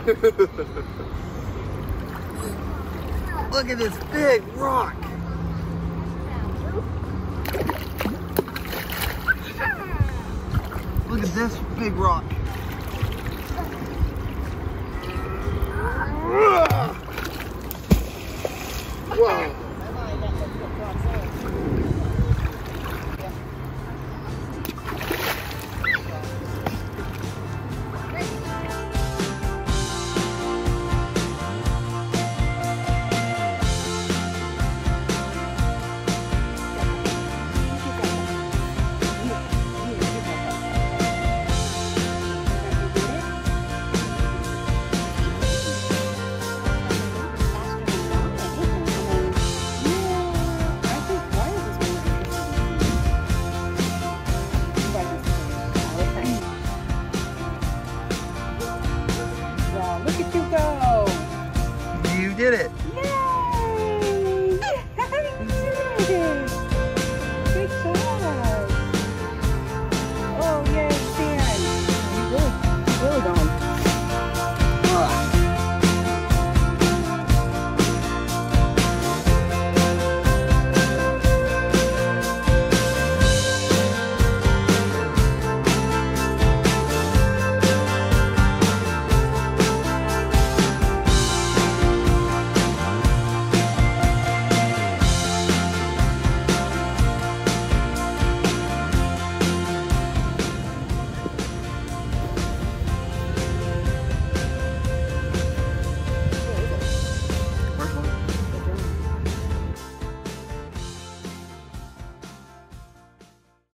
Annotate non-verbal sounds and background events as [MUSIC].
[LAUGHS] Look at this big rock. Look at this big rock. did it.